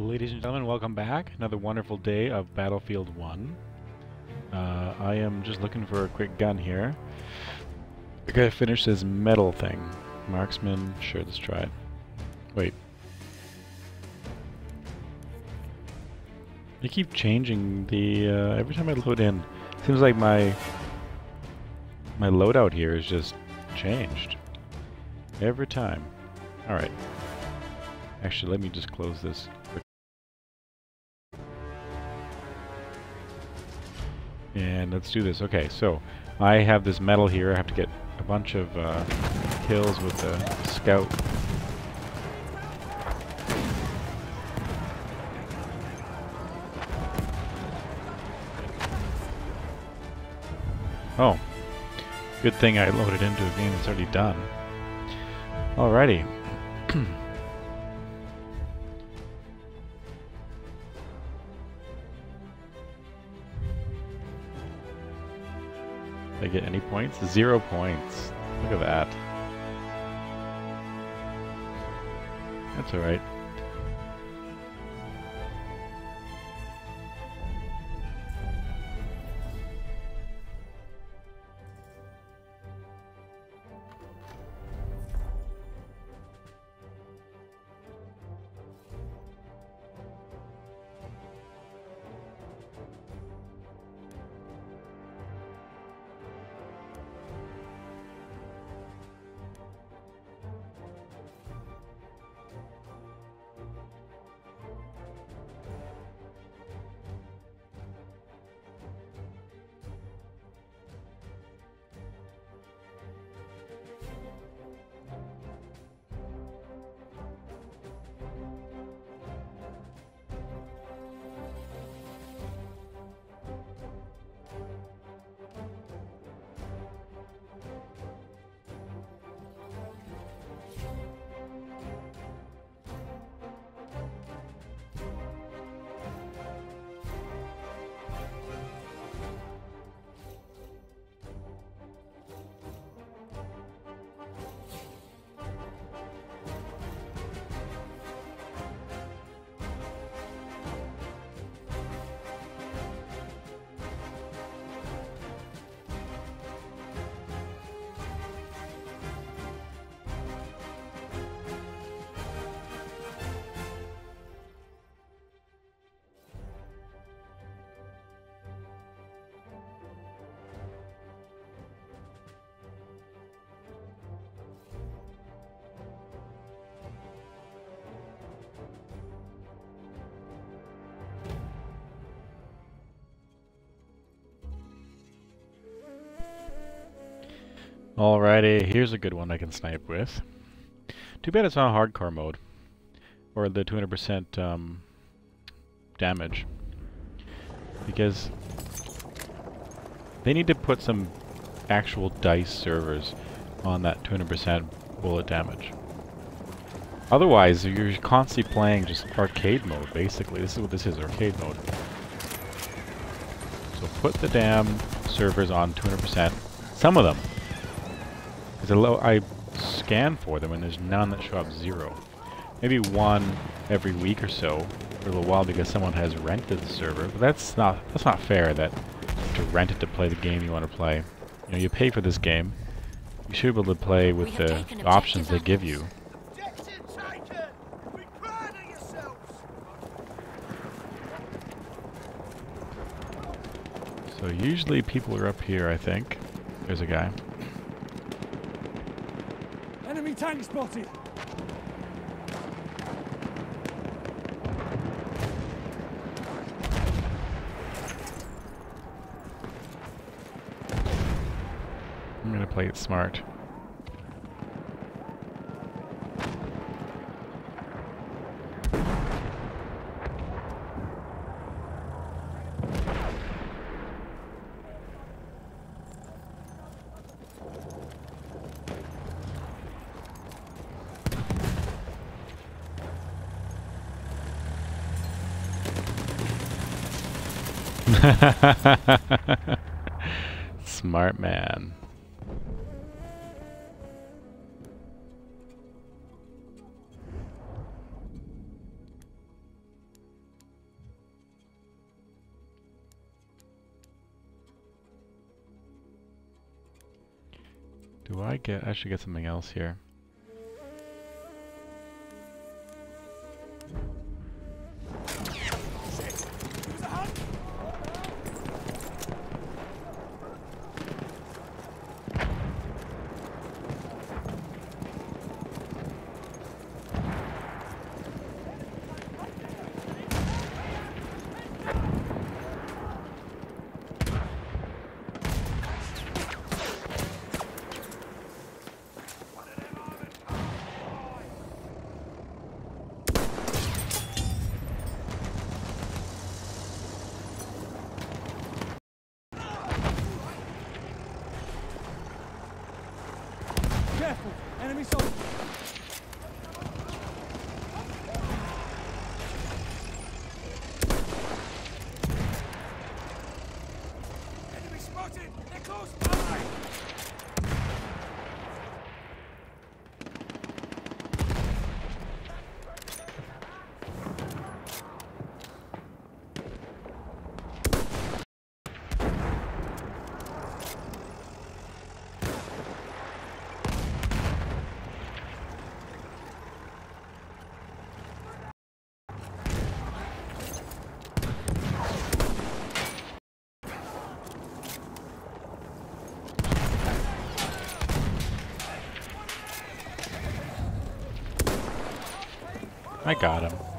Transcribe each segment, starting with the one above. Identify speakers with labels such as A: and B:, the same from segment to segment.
A: Ladies and gentlemen, welcome back. Another wonderful day of Battlefield 1. Uh, I am just looking for a quick gun here. I gotta finish this medal thing. Marksman, sure, let's try it. Wait. They keep changing the, uh, every time I load in. Seems like my, my loadout here is just changed. Every time. Alright. Actually, let me just close this And let's do this. Okay, so I have this medal here. I have to get a bunch of uh, kills with the scout. Oh, good thing I loaded into a game that's already done. Alrighty. Get any points? Zero points. Look at that. That's alright. Alrighty, here's a good one I can snipe with. Too bad it's not hardcore mode. Or the 200% um, damage. Because they need to put some actual DICE servers on that 200% bullet damage. Otherwise, you're constantly playing just arcade mode, basically. This is what this is, arcade mode. So put the damn servers on 200%. Some of them. Because I scan for them and there's none that show up zero. Maybe one every week or so for a little while because someone has rented the server. But that's not that's not fair that to rent it to play the game you want to play. You know, you pay for this game. You should be able to play with the options they give you. So usually people are up here, I think. There's a guy.
B: Tank spotted.
A: I'm gonna play it smart. Smart man. Do I get, I should get something else here. I got him.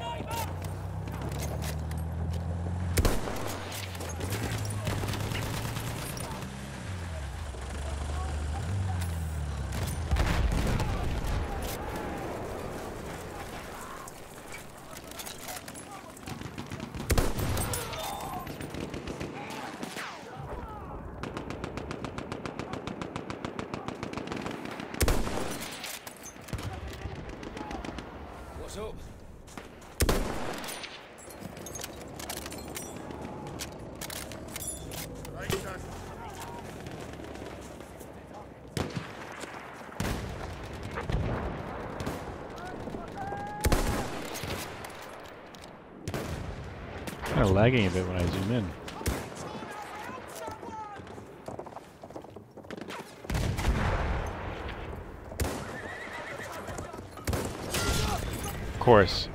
A: Lagging a bit when I zoom in. Of course,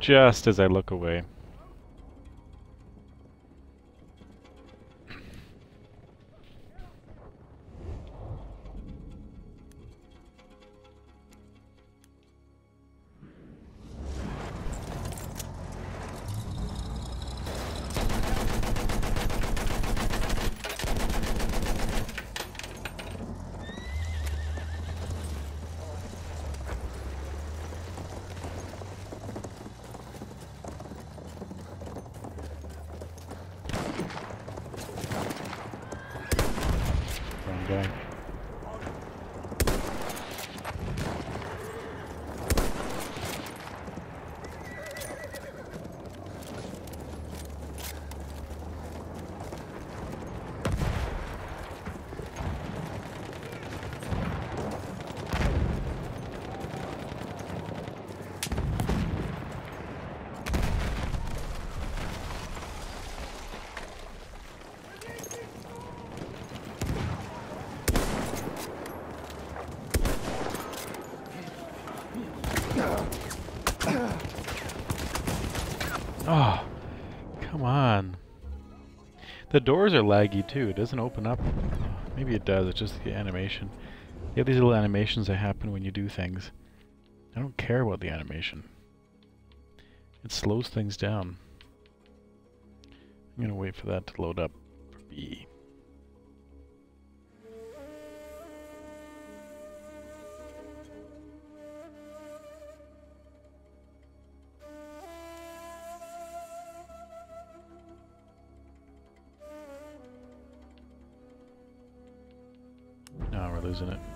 A: just as I look away. The doors are laggy too. It doesn't open up. Maybe it does. It's just the animation. You have these little animations that happen when you do things. I don't care about the animation. It slows things down. I'm gonna wait for that to load up for B. We're it.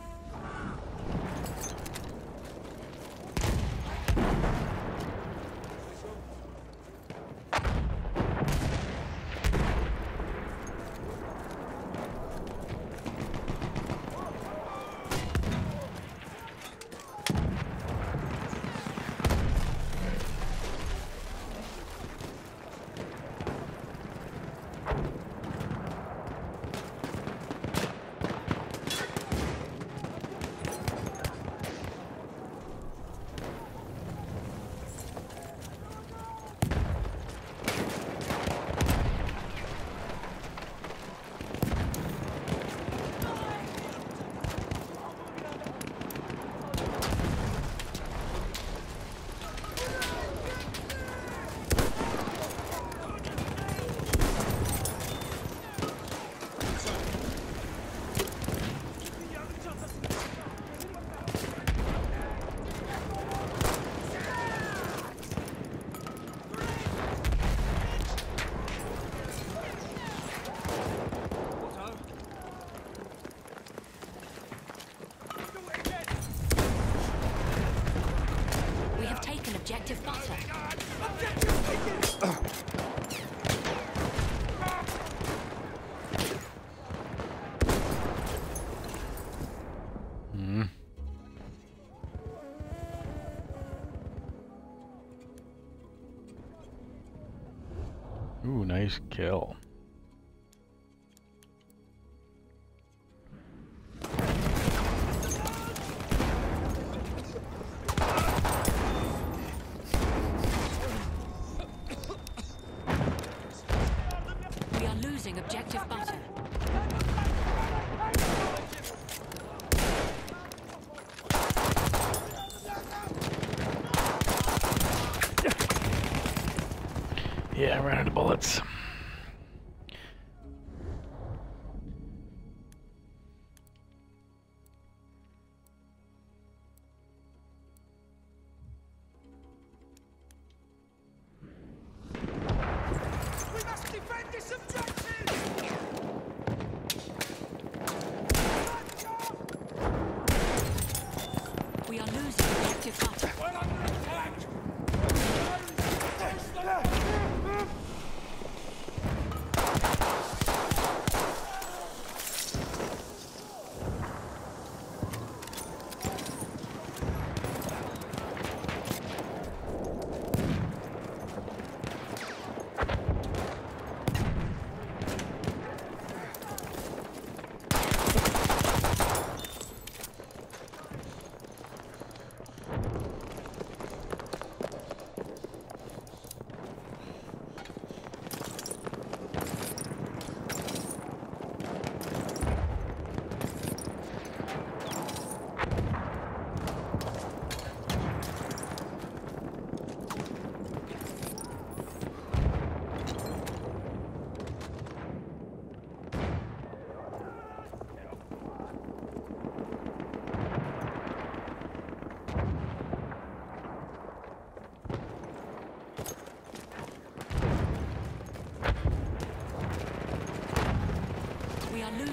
A: Nice kill.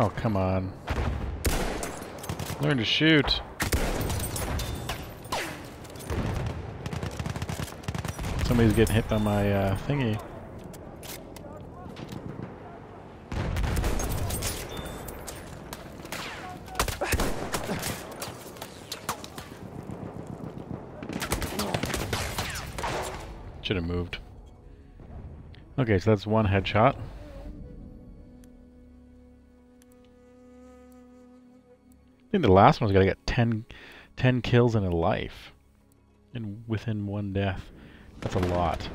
A: Oh, come on. Learn to shoot. Somebody's getting hit by my uh, thingy. Should have moved. Okay, so that's one headshot. I think the last one's got to get 10, 10 kills in a life. And within one death. That's a lot.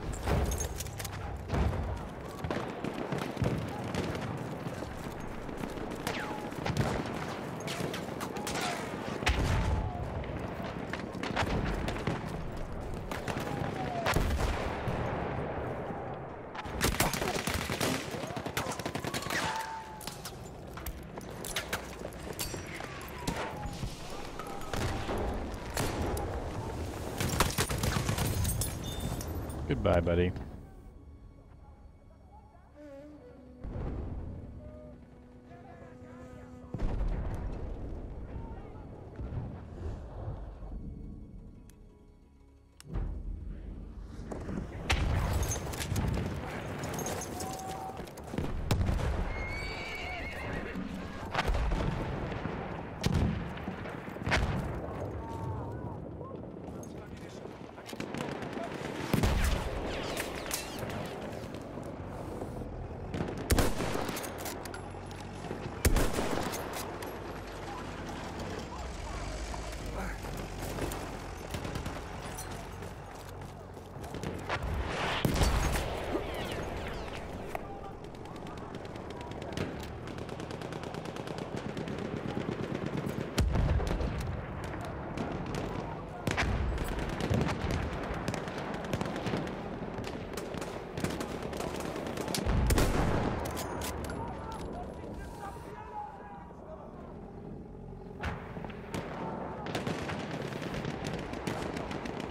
A: Goodbye, buddy.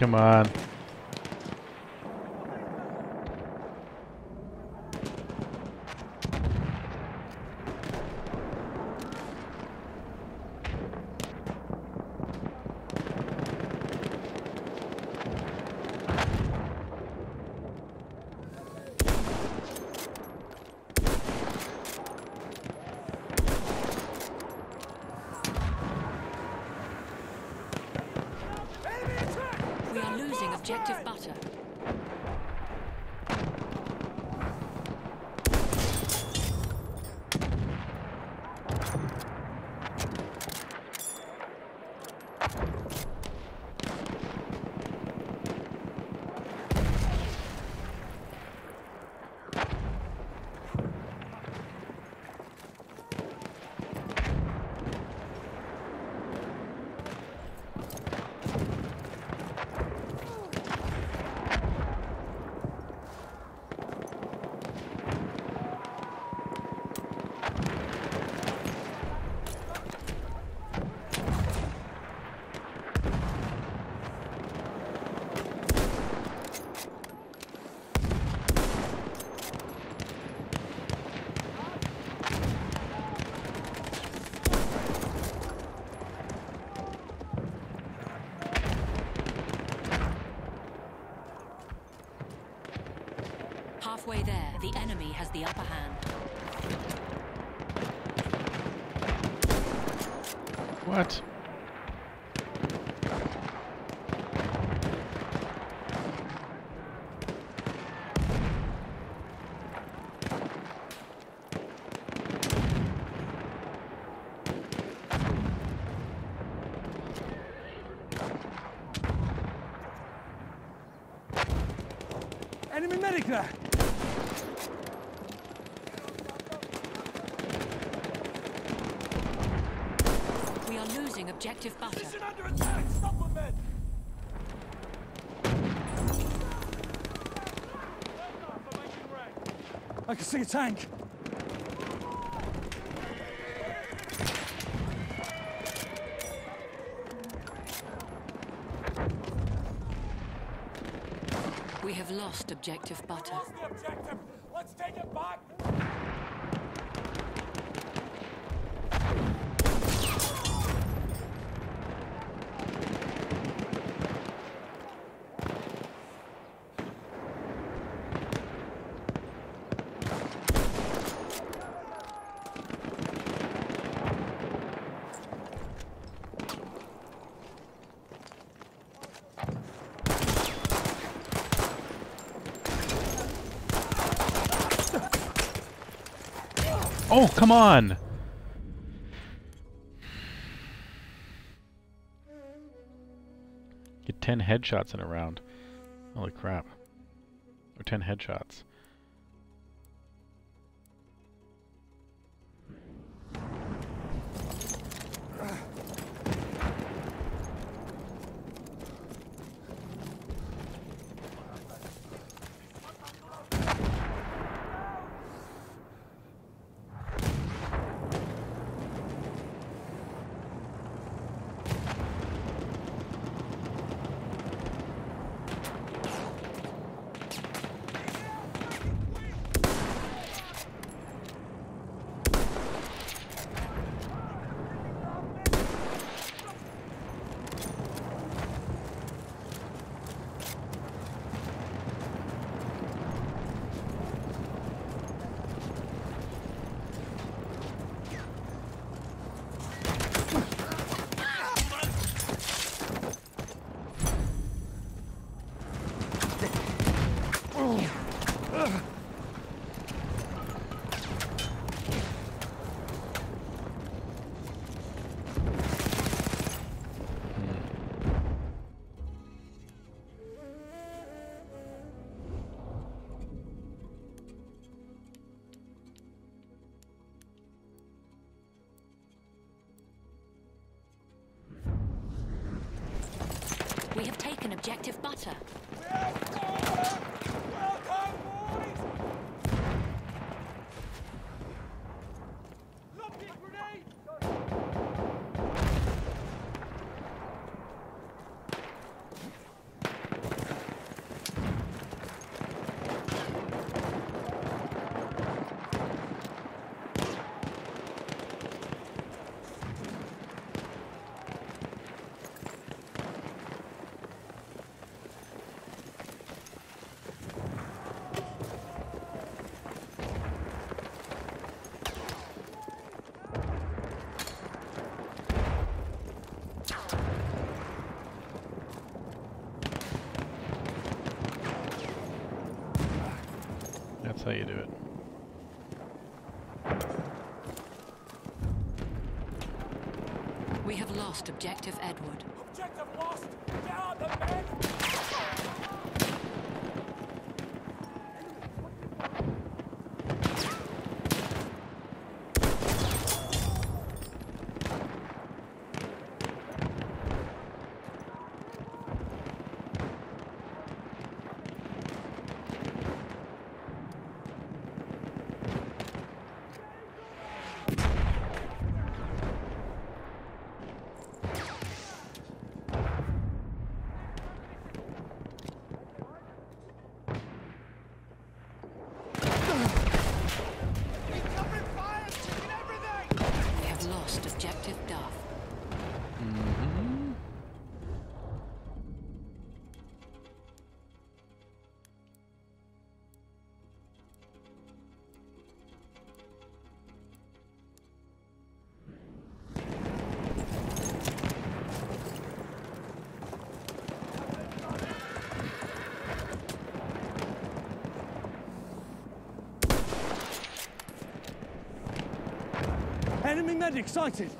A: Come on.
B: Enemy attack!
C: We are losing objective butter. Halfway there, the enemy has the upper hand.
A: What?
B: Enemy medic there!
C: We are losing objective butter.
B: Position under attack! Stop them, men! I can see a tank.
C: We have lost objective butter.
A: Oh, come on! Get 10 headshots in a round. Holy crap. Or 10 headshots.
C: Objective butter.
A: That's how you do it.
C: We have lost objective Edward.
B: Objective lost. Enemy medic sighted.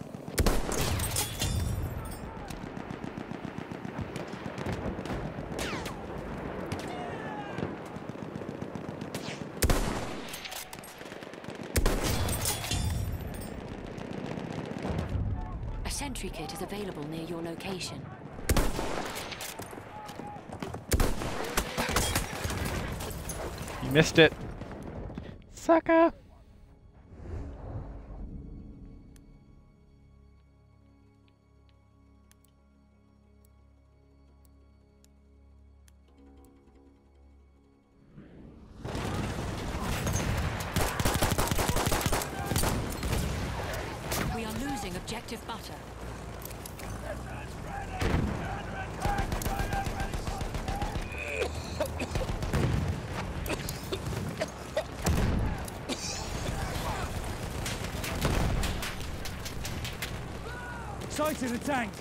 C: A sentry kit is available near your location.
A: You missed it. Sucker!
B: Sighted a tank.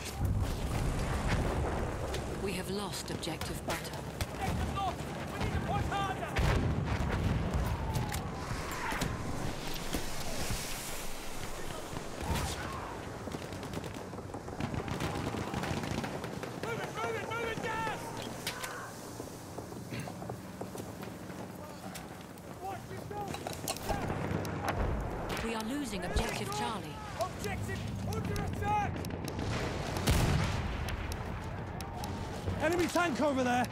C: We have lost objective Butter.
B: Objective lost. We need to push harder. Move it, move it, move it, gas! Watch yourself!
C: We are losing objective Charlie.
B: Objective under attack! Enemy tank over there!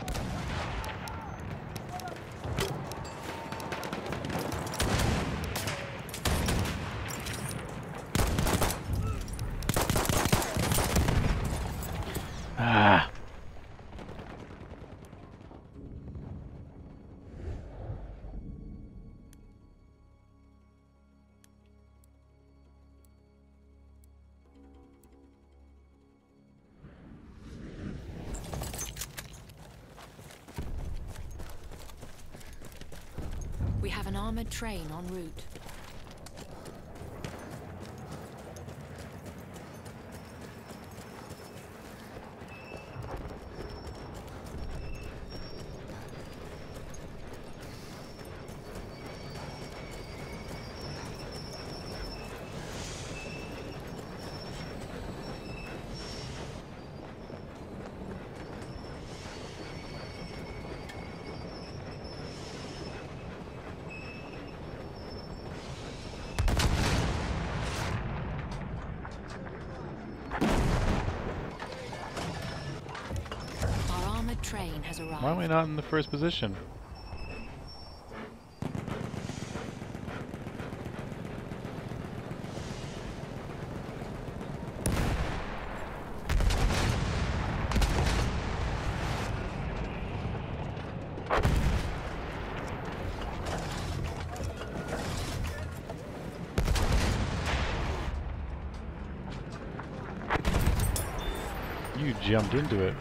C: Train en route. Our armored train has arrived.
A: Why am I not in the first position? You jumped into it.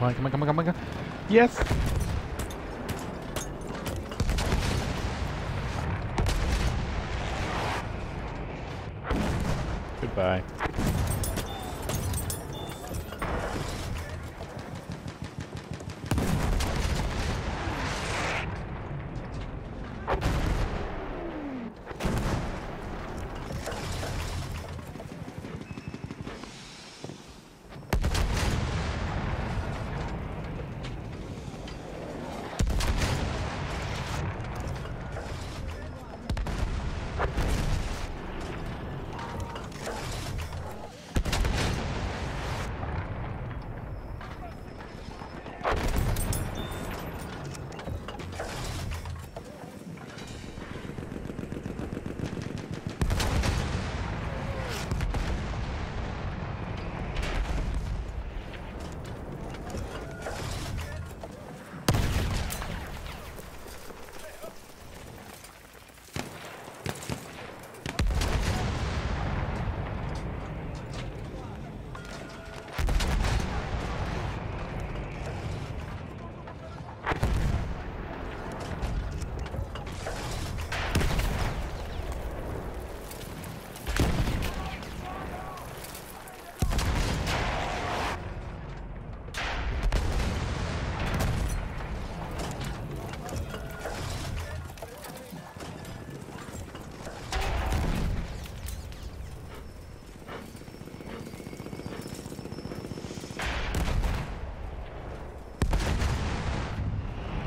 C: Come on, come on, come on, come on, come on. Yes! Goodbye.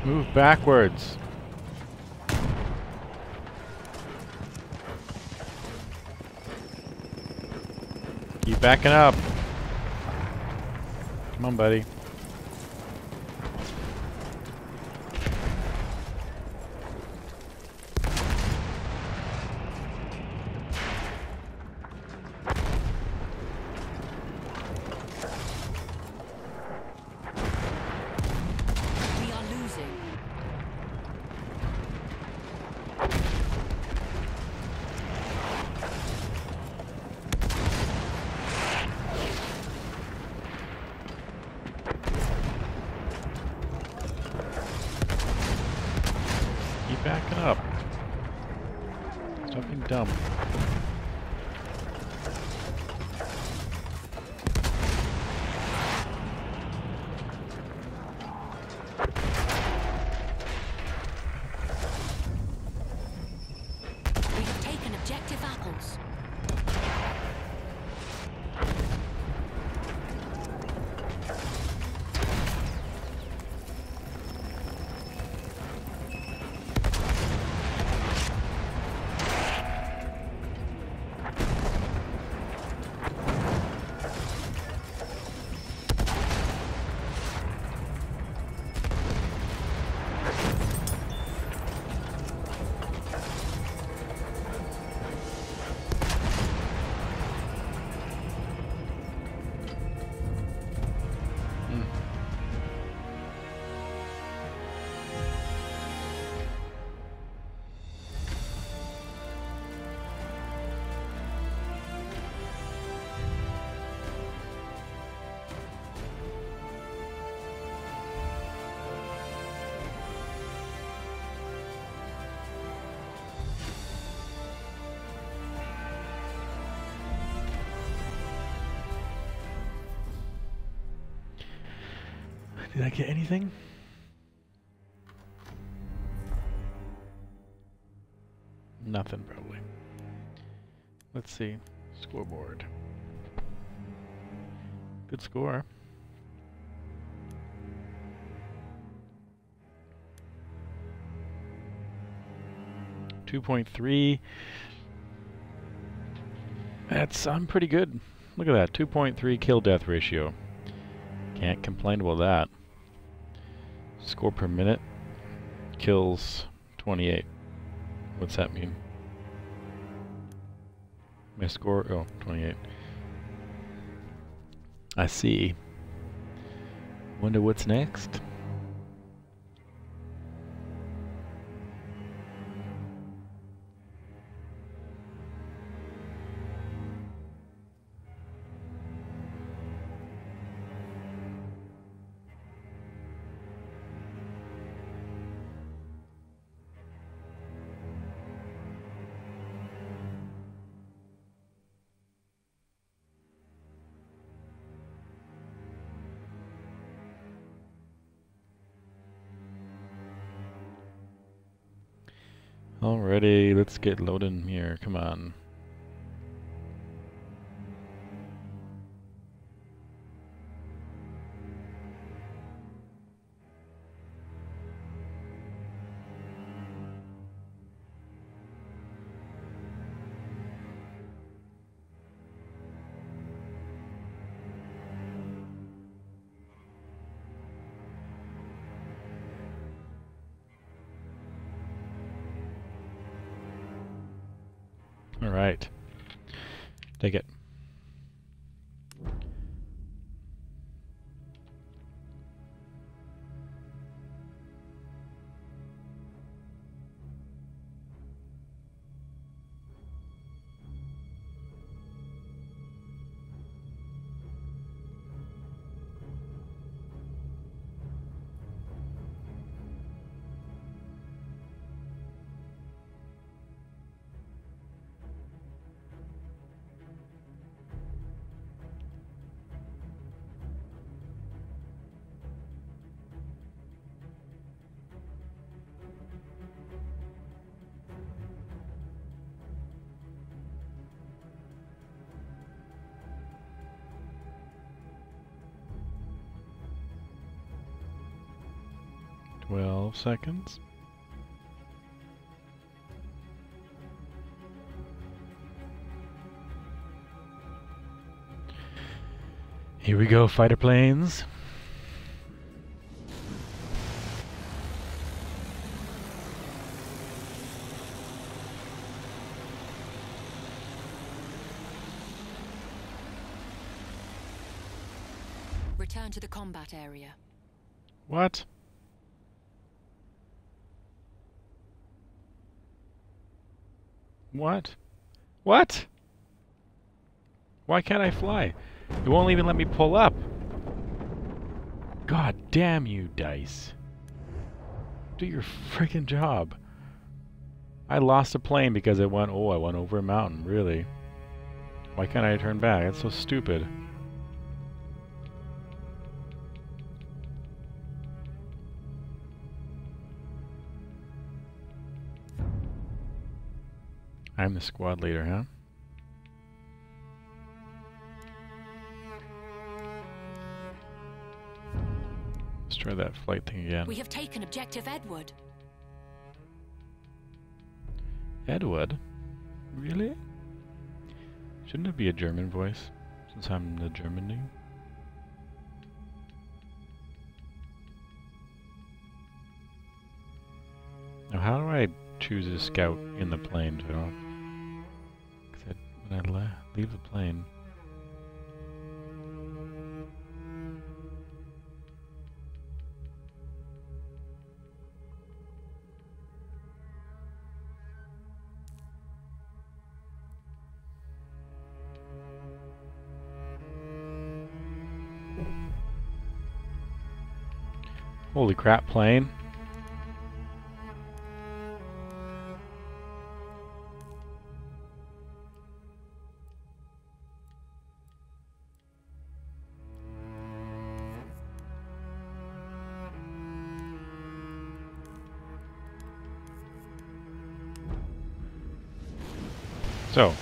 C: Move backwards. Keep backing up. Come on, buddy.
A: Did I get anything? Nothing, probably. Let's see. Scoreboard. Good score. Two point three. That's I'm pretty good. Look at that, two point three kill death ratio. Can't complain about that. Score per minute. Kills 28. What's that mean? My score? Oh, 28. I see. Wonder what's next? Alrighty, let's get loading here. Come on. 12 seconds. Here we go, fighter planes.
C: Return to the combat area.
A: What? What? What? Why can't I fly? It won't even let me pull up. God damn you, DICE. Do your freaking job. I lost a plane because it went, oh, I went over a mountain, really. Why can't I turn back? That's so stupid. I'm the squad leader, huh? Let's try that flight thing again.
C: We have taken objective Edward.
A: Edward? Really? Shouldn't it be a German voice, since I'm the German name? Now how do I choose a scout in the plane don't... I, leave the plane... Holy crap, plane. So,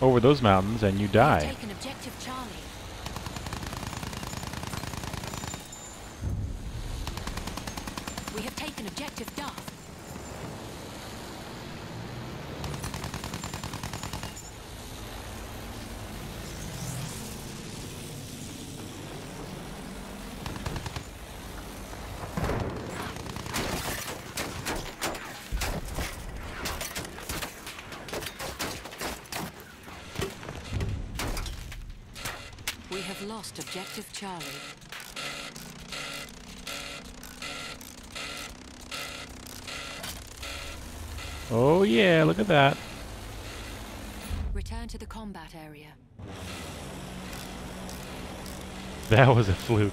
A: over those mountains and you
C: We have
A: die.
C: taken objective Charlie. We have taken objective. We have lost objective Charlie.
A: Oh yeah, look at that.
C: Return to the combat area.
A: That was a fluke.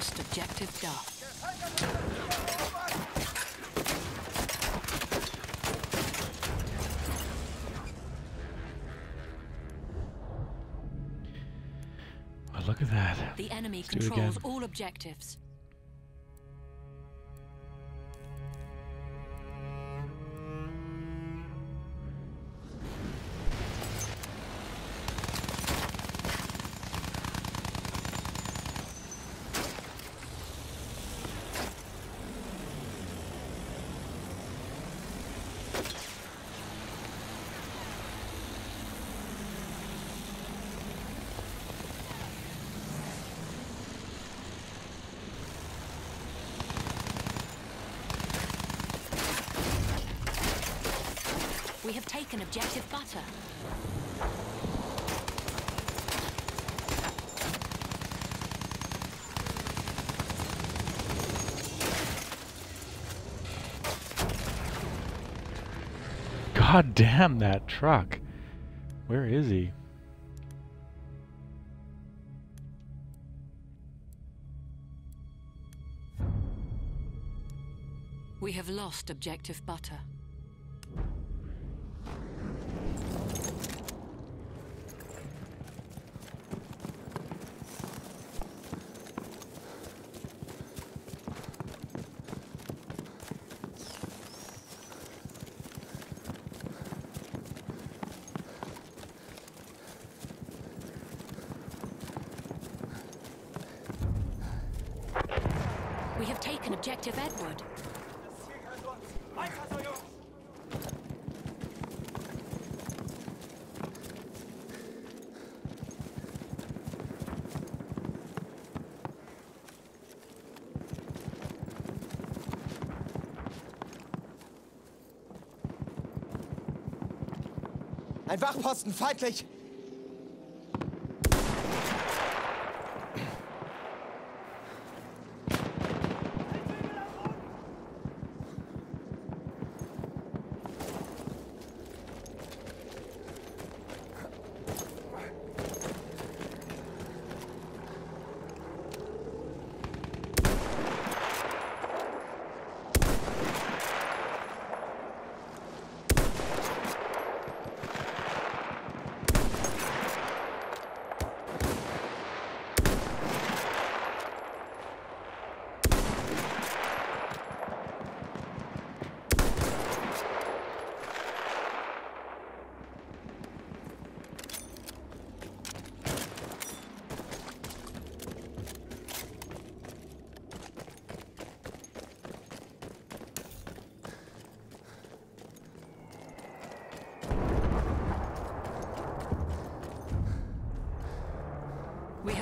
C: Lost objective Duff.
A: Oh, look at that.
C: The enemy
A: Let's
C: controls all objectives. Objective Butter.
A: God damn that truck. Where is he?
C: We have lost objective Butter.
D: Wachposten, feindlich!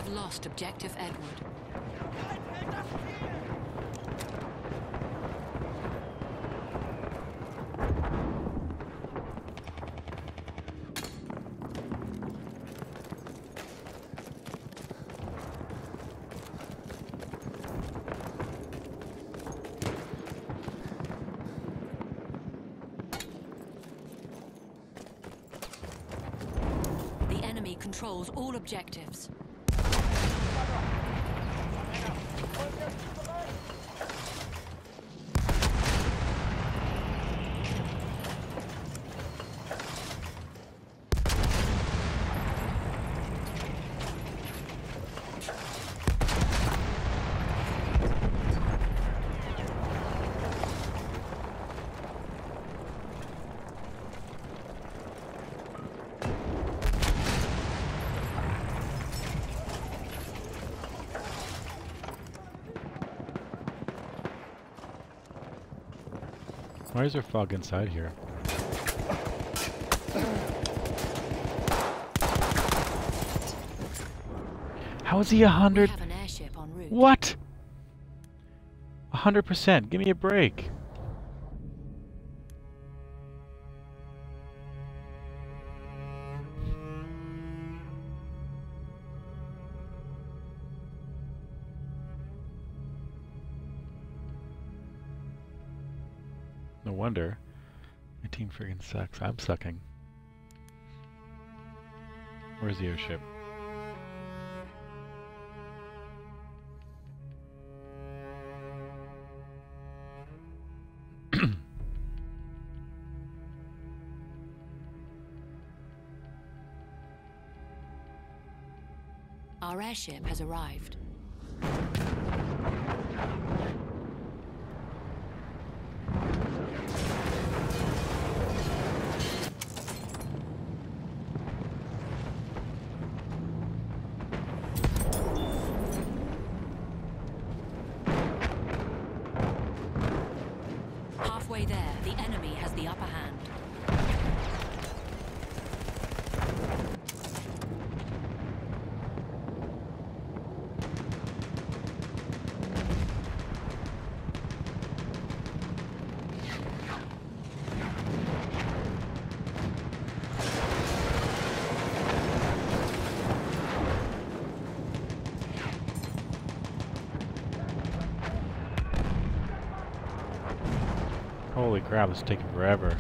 C: have lost objective Edward. controls all objectives.
A: Why is there fog inside here? How is he a hundred?
C: have an airship en route.
A: What? A hundred percent. Give me a break. Wonder. My team friggin' sucks. I'm sucking. Where's the airship?
C: Our airship has arrived.
A: Holy crap, it's taking forever.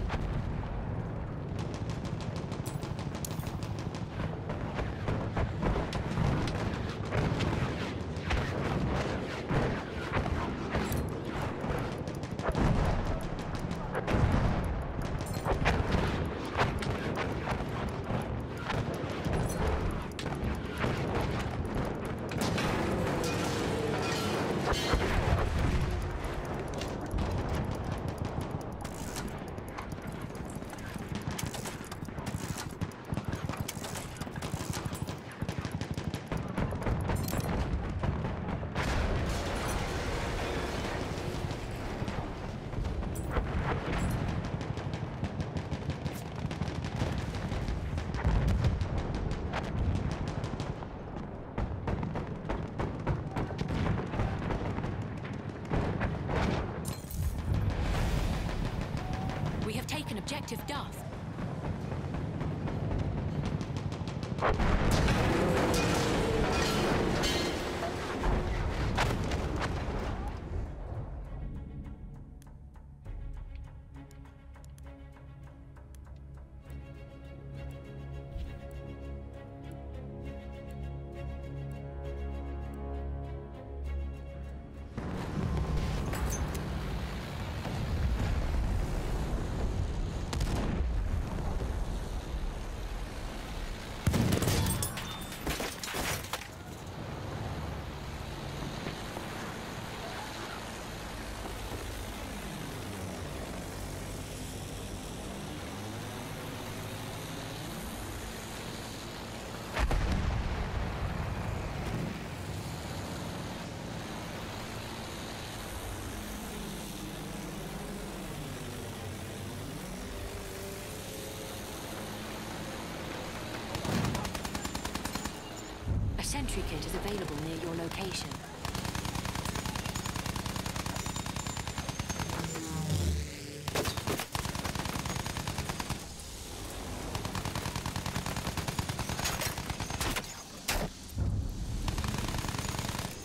C: Sentry kit is available near your location.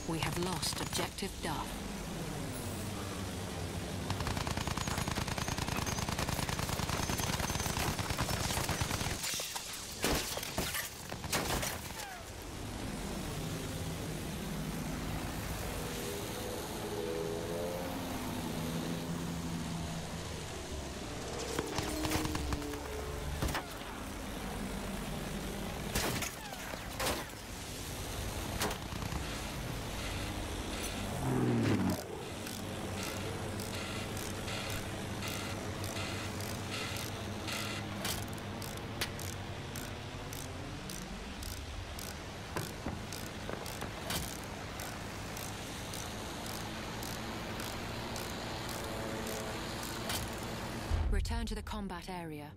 C: We have lost objective Duff. Return to the combat area.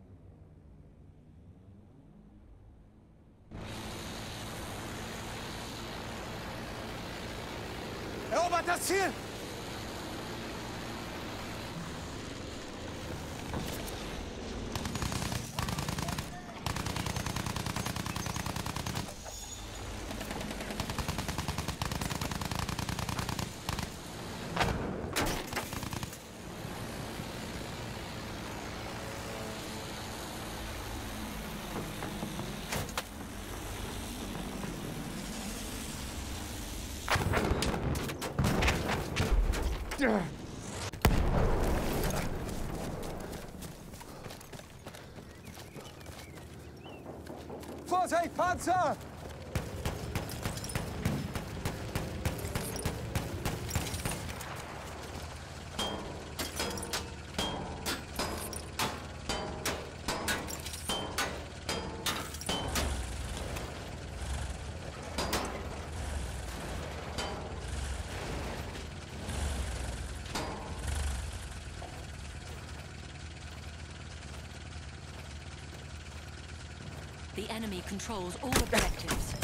B: Erobert das Ziel! Vorsicht, Panzer!
C: Enemy controls all objectives.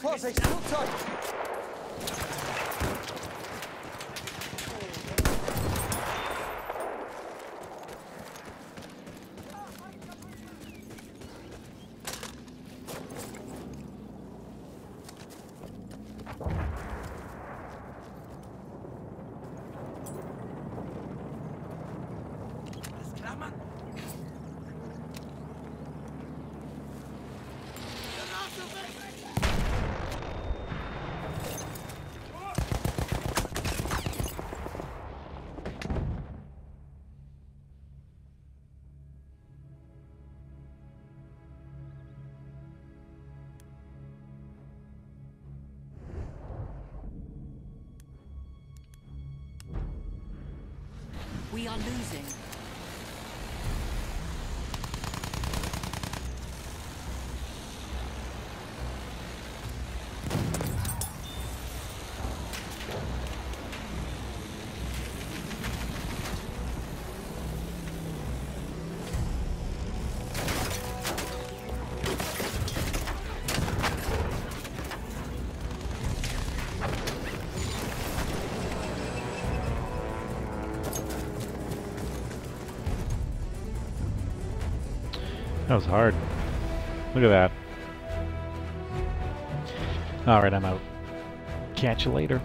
B: Vorsicht, Flugzeug!
A: Was hard. Look at that. Alright, I'm out. Catch you later.